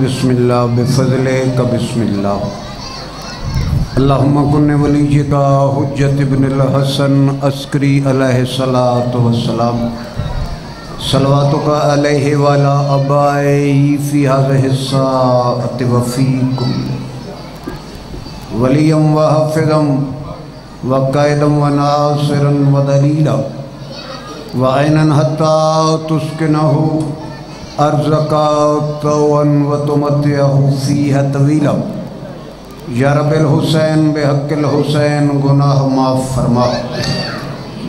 बिस्मिल्लाह, बेफजल का बिस्मिल्लाह। अल्लाहुम्मा वली का हुज्जत इब्न हसन अस्करी अलैहिस्सलातु वस्सलाम। सलवात का अलैहि वाला अबाई फ़ी हाज़िहि साअत व वलियम व हफ़िज़म व नासिरन व दलीला व ऐनन हत्ता तुस्किनहु। अर्ज़का रबिल हुसैन बेहक्किल हुसैन, गुनाह माफ़ फरमा।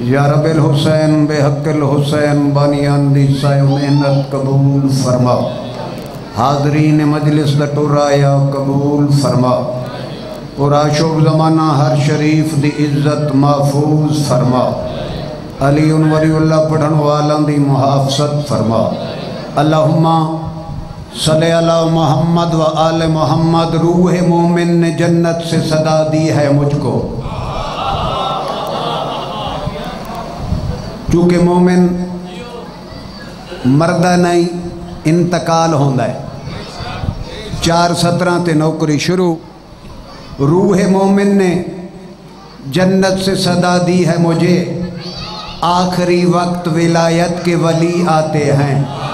या हुसैन बेहक्किल हुसैन बनियान दी साय मेहनत कबूल फरमा। हाजरीन मजलिस दटुरा या कबूल फरमा। पूरा शुभ ज़माना हर शरीफ दी इज़्ज़त महफूज फरमा। अली उन वलीउल्ला पढ़न वालों दी मुहाफसत फरमा। अल्लाहुम्मा सले अला मोहम्मद व आल मोहम्मद रूह मोमिन ने जन्नत से सदा दी है मुझको चूँकि मोमिन मरदा नहीं इंतकाल होंदा है चार सत्रह ते नौकरी शुरू रूह मोमिन ने जन्नत से सदा दी है मुझे आखिरी वक्त विलायत के वली आते हैं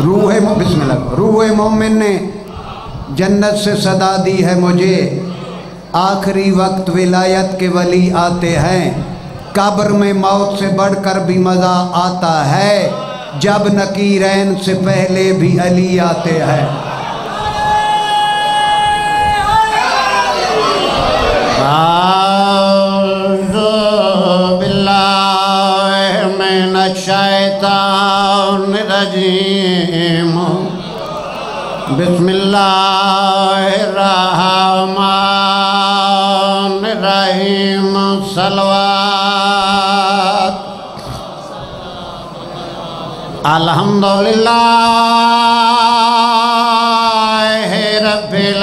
रूह बिस्मिल्लाह। रूह मोमिन ने जन्नत से सदा दी है मुझे। आखिरी वक्त विलायत के वली आते हैं। कब्र में मौत से बढ़कर भी मज़ा आता है, जब नकीरैन से पहले भी अली आते हैं। शैतान रजीम। बिस्मिल्लाहिर्रहमान रहीम सलवात। अल्हम्दुलिल्लाह। रब्बिल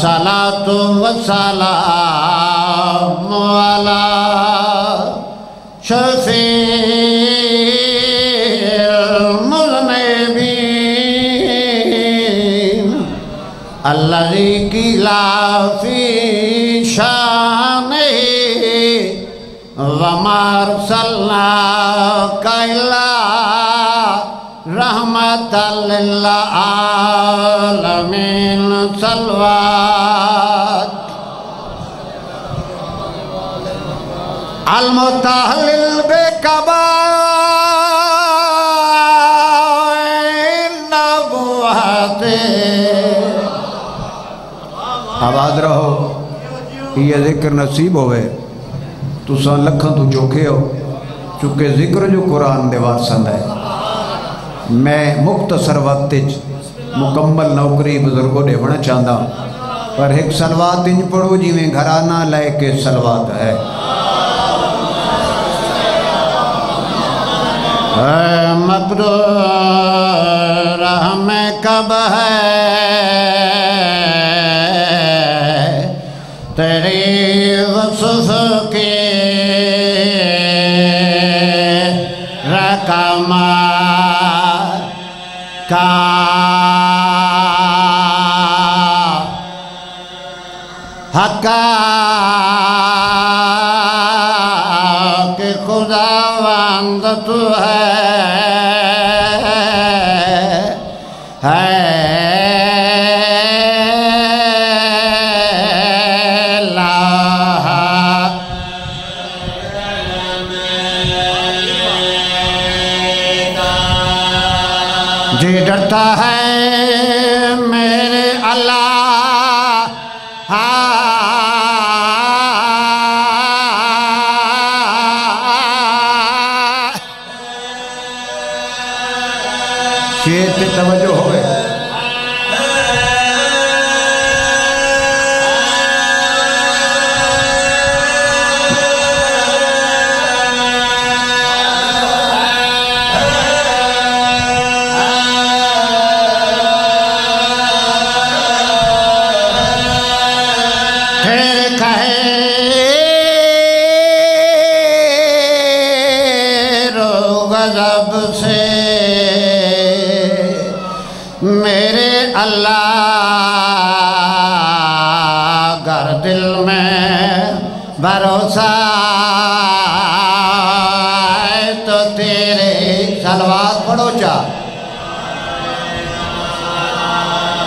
अस्सलातु वस्सलामु अला शफील मुज़निबीन अल्लज़ी क़िला फ़ी शानिही वमा अर्सलनाका इल्ला रहमतल आलमीन। सलवात। आबाद रहो ये ज़िक्र नसीब होवे। तुसा लख तू चौखे हो, चुके ज़िक्र जो कुरान दे वारसंद है। मैं मुख्तसर वक्त मुकम्मल नौकरी बुज़ुर्गों देवना चाहता पर एक सलवात इंज पढ़ो जिमें घराना लैके सलवात है। मबरूर हमें कब है? का हका के खुदावंद तू है है। ला जी डरता है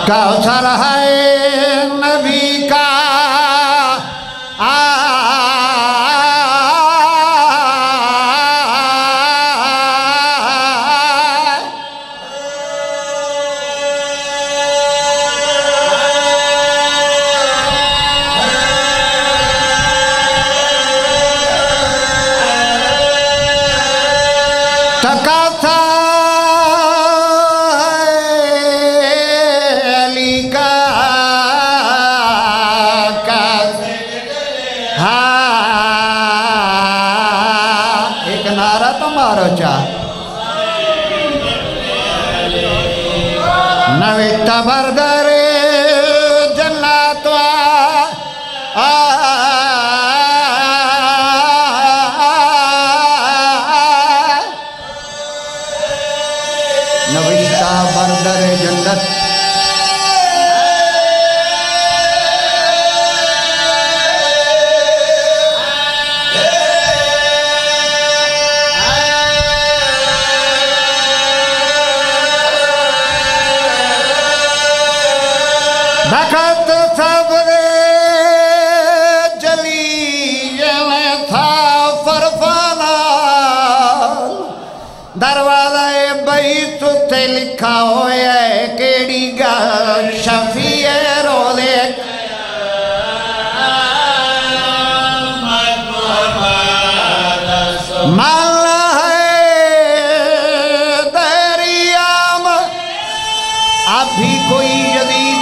कौशल है बादार जङ्गत लिखा होया केड़ी गा शफी रोले।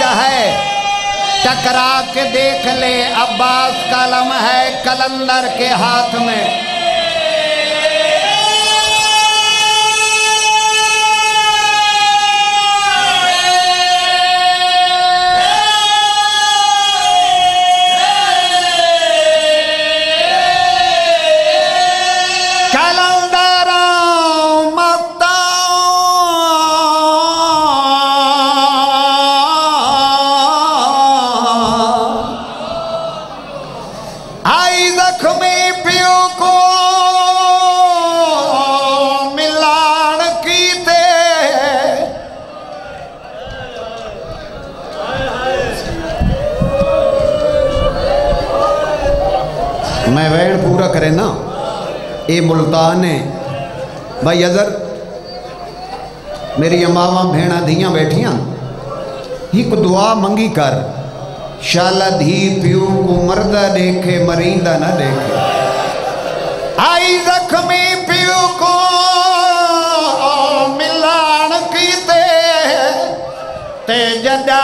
है है। टकरा के देख ले, अब्बास कलम है कलंदर के हाथ में। ये मुल्तान है। भाई अजर मेरी मावा भेड़ा धियाँ बैठियाँ। एक दुआ मंगी कर। शाला धी प्यू को मरदा देखे, मरींदा ना देखे। आई जख्मी पियो को मिलान कीते, ते जदा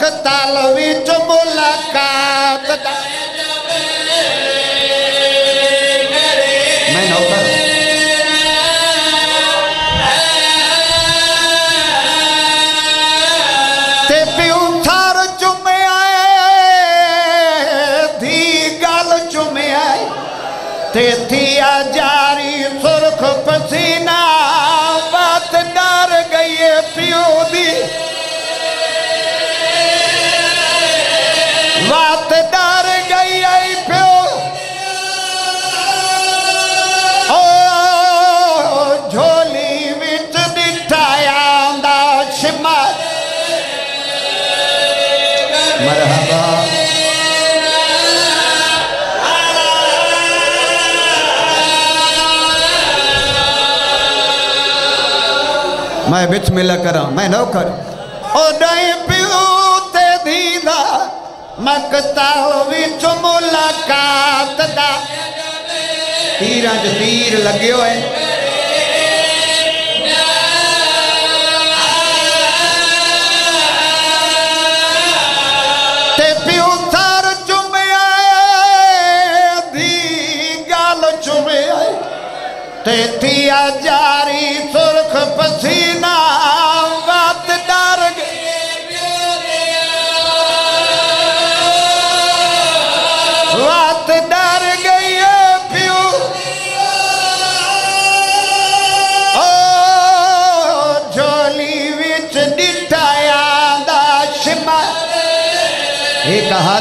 मकतल विच मुलाकात मैं नौकर मैं बिच मिला करा मैं नौकर। ओॾे पियो ते दीदा मकताल विच मुलाकात दा। तीरां च तीर लग्यो है ते पियो सर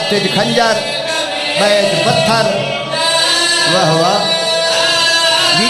च खंजर बैज पत्थर वह वाह जी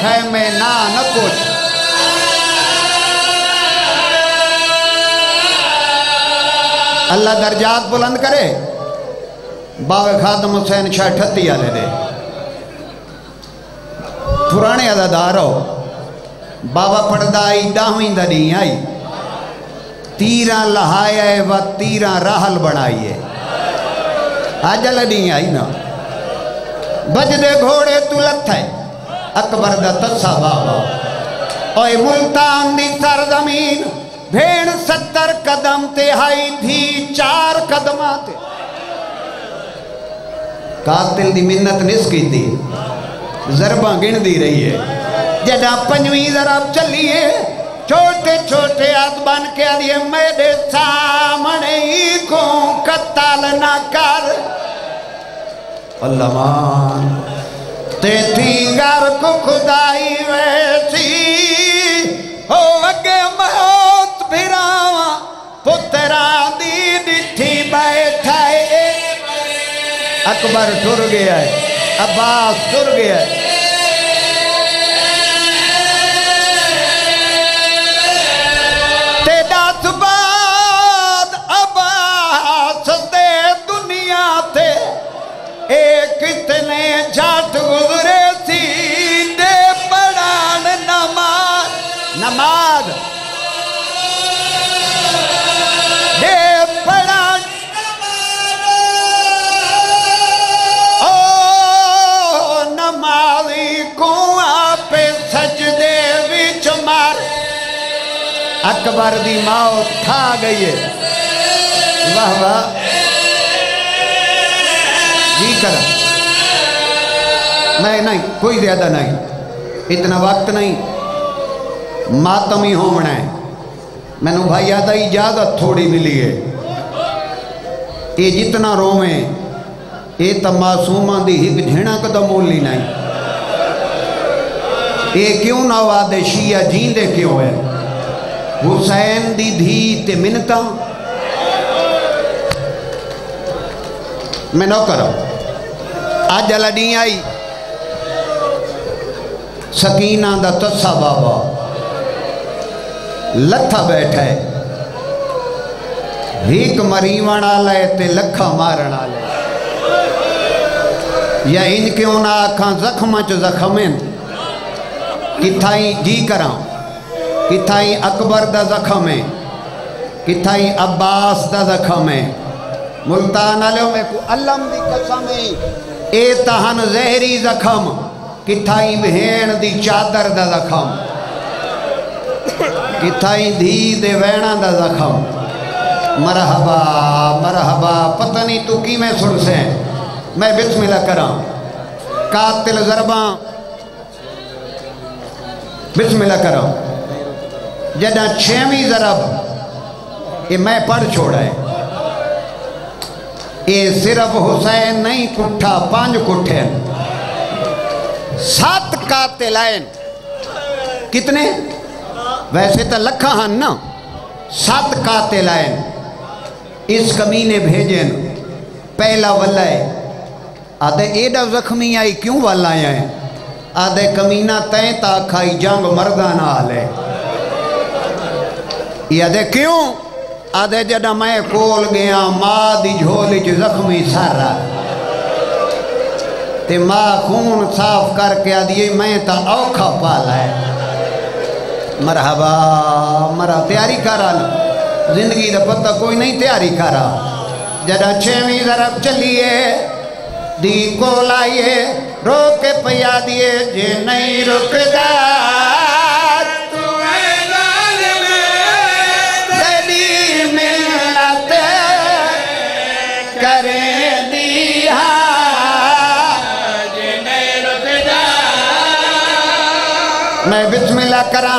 वालवांज खैमे ना, न कुछ। अल्लाह दर्जात बुलंद करे। बावे खादम हुसैन शाह अठत्ती आले दे। पुराने अदादार हो। बाबा पड़दा आई डाहवीं दा आई। तीरां लहाया व तीरां राहल बनाई है। अज वाला ॾींहुं आई ना। बजदे घोड़े तू लथ अकबर दा तस्सा बाबा ओए मुल्तान दी सरजमीन, भेण सत्तर कदम ते हाई थी चार कदमां ते। कातिल दी मिन्नत निस की थी जरबा गिनदी रही है। जदा पंजवी जरब चलिए, छोटे छोटे हथ बन के आदिए मेरे सामने को कत्ल ना कर। अल्लाह मान ते थी घर खुदाई वैसी हो अगे मौत फिरावा, पुत्रा दी डिठी बैठाए। अकबर टुर गया है, अब्बास टुर गया है। अकबर दी मौत खा गई है। वाह वाह। जी कर। नहीं नहीं, कोई ज़्यादा नहीं। इतना वक्त नहीं। मातम ही होना है। मैनू भाई आदा इजाज़त थोड़ी मिली है। ये जितना रोवे, ये तो मासूमा दी हिक झिणक मोल ही नहीं। ये क्यों ना वादे, शिया जींदे क्यों है? हुसैन दी धी ते मिन्नता मैं नौकर अज वाला डी आई। सकीना दा तस्सा बाबा। लथा बैठा है। हिक मरीवण आला है ते लखा मारण आला या इंज क्यों ना आखा जख्म च जख्म किथाई जी करा? किथाई अकबर दा जख्म है, किथाई अब्बास दा जख्म है। मुल्तान आलो में को अलम दी कसम है, ए तहन जहरी जख्म, किथाई भेण दी चादर दा जख्म, किथाई धी दे वैणा दा जख्म। मरहबा मरहबा, पता नहीं तू कि मैं सुन से मैं बिस्मिल्ला करा। कातिल जरबा। बिस्मिल्ला करा। जदा छवी जरब ये मैं पढ़ छोड़ा है। ये सिर्फ़ हुसैन नहीं कुठा पाँच कुठे सात कातिलाइन कितने? वैसे तो लखा हन ना। सात कातिलाइन इस कमीने भेजे पहला वल्ला है। आधे एडा जख्मी आई, क्यों वाला आया है? आधे कमीना तय ता खाई जंग मर्दा नाल है। ये आधे क्यों? आधे जदा मैं कोल गया, माँ दी झोली च जख्मी सारा। ते माँ खून साफ़ करके आदि मैं तो औखा पाला है। मरहबा, मरा, तैयारी करा ज़िंदगी का पता कोई नहीं तैयारी करा। जरा छेवीं तरफ़ चलिए, दी को लाइए रोक पिया दिए, जे नहीं रुकदा। मैं बिस्मिल्लाह करा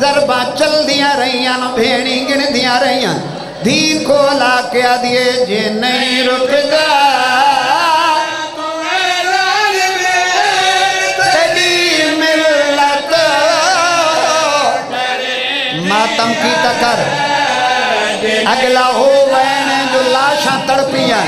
जरबा चल दिया रहियाँ भेड़ी गिन दिया रहियाँ। धी को ला के दिए जे नहीं रुकदा मातम की तकर, अगला हो वैन जो लाशा तड़पियाँ।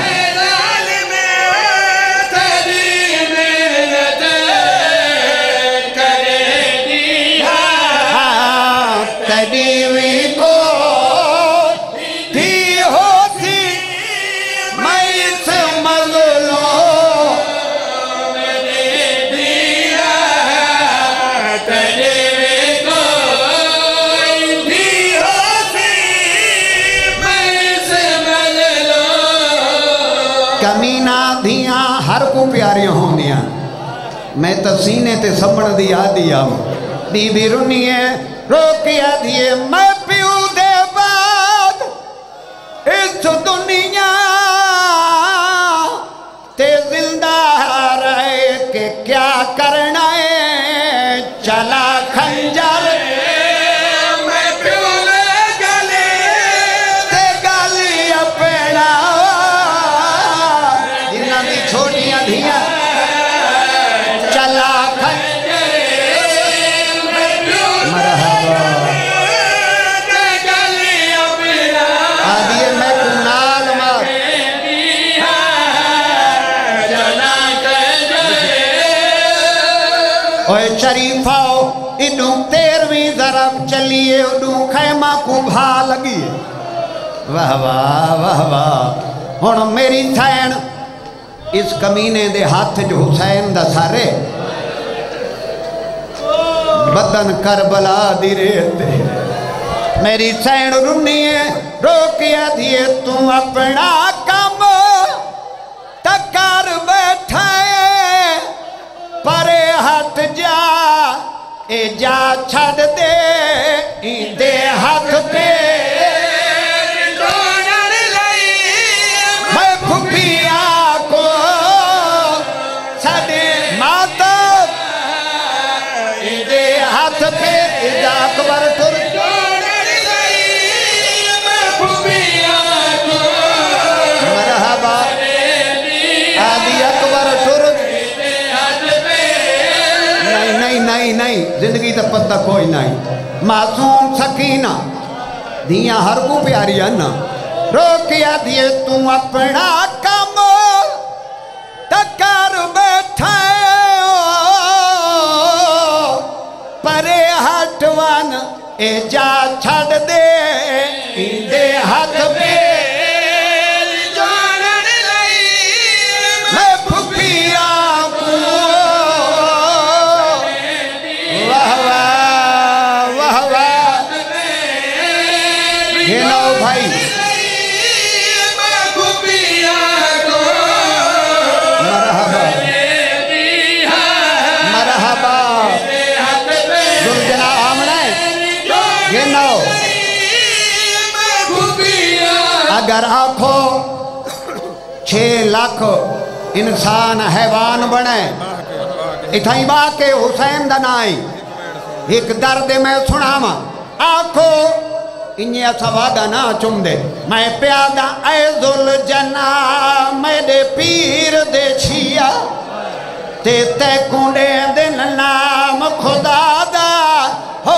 मैं तो सीने ते सबण दी आदि आ बीबी रुनिए रोकिया दिए मैं पिऊ दे बाद इस दुनिया ते ज़िंदा रहे के क्या करना ओए शरीफाओ इडू तेरहवीं तरफ़ चलिए, उडू खैमा को भा लगी वाह वाह वाह वाह। हुन मेरी थैन इस कमीने दे हाथ च हुसैन दा सारे बदन करबला दी रेत मेरी सैन रुनिए रोकिया दिए तू अपना कम। तकर बैठा परे हट जा ए जा छड़ दे दे हाथ पे। नहीं, ज़िंदगी का पता कोई नहीं। मासूम सकीना, दिया हर को प्यारी ना रोकिया दिए तू अपना कम तकर बैठा परे हटवन, ए जा छड़ दे इंदे हाथ मैं छह लाख इंसान हैवान बने। इथाई बाके हुसैन दा नाई। एक दर्द में सुनावा आखो, इन्हें असा वादा ना चुमदे। मैं प्यादा ऐजुल जना मेरे पीर दे छिया। ते ते कुंडे दिन नाम खुदा दा हो